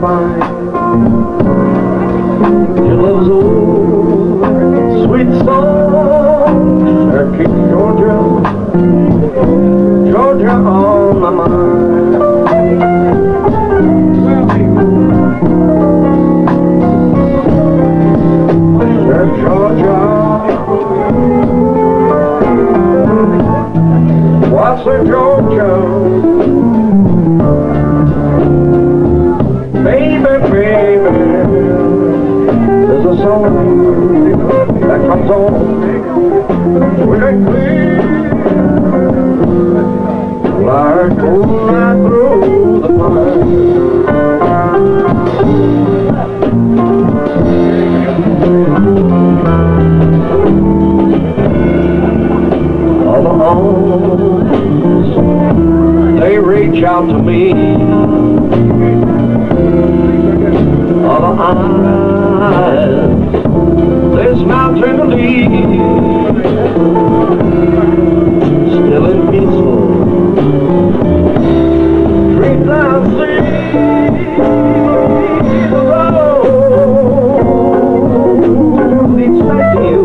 find your love's old sweet song sure keeps Georgia, Georgia on my mind. Sure Georgia. reach out to me. Other eyes, this mountain to leave, still in peaceful dreams I see. Thank you.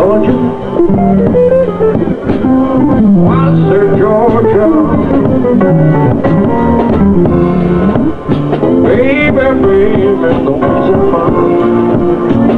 Oh, here, don't you find?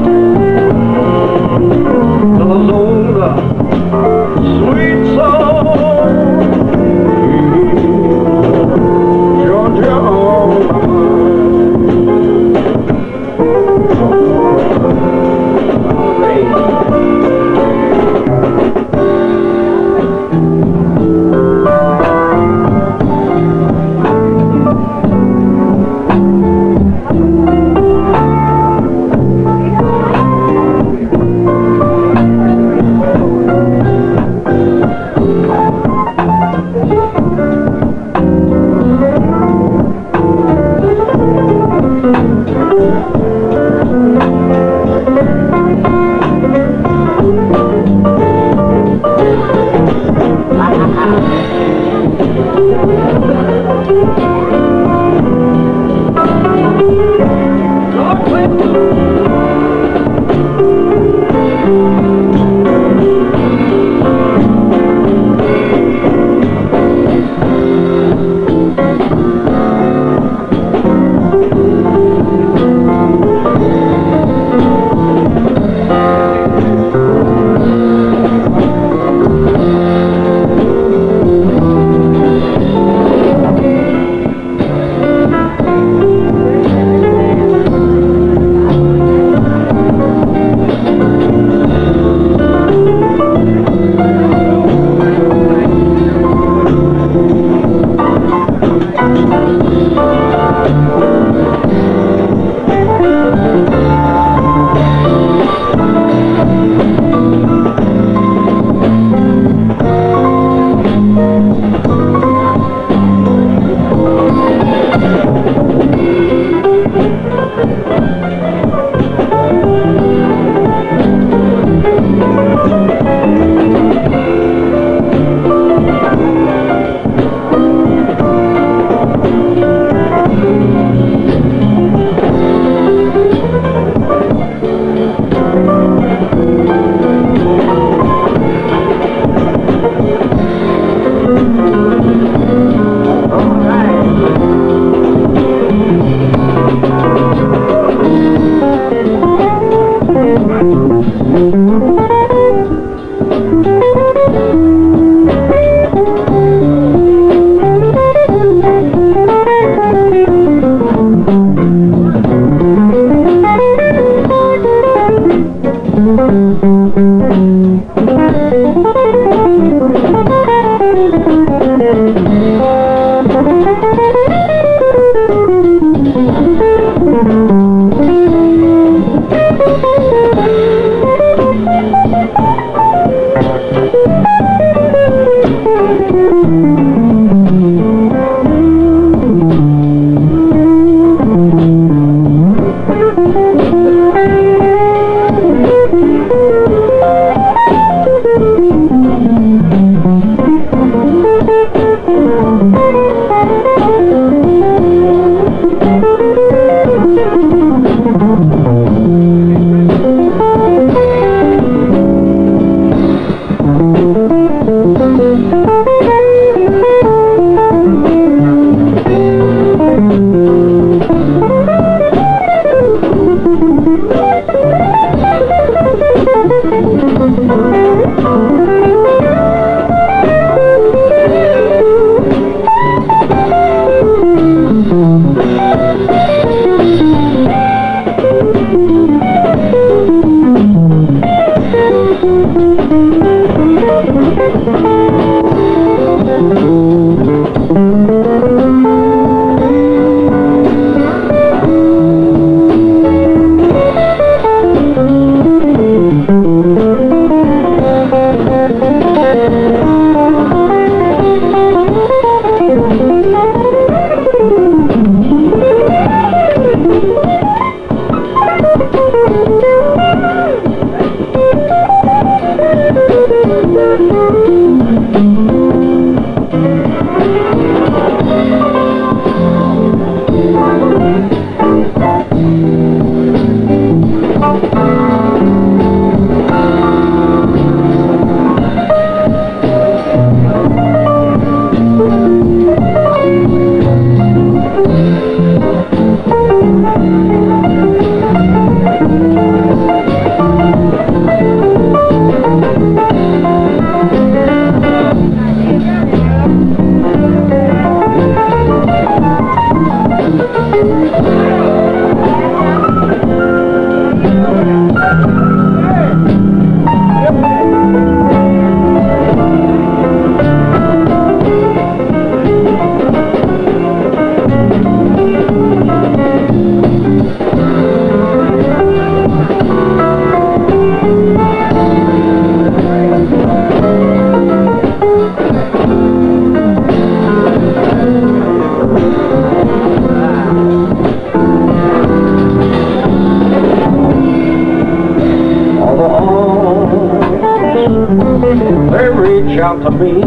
to me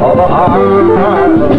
of our hearts.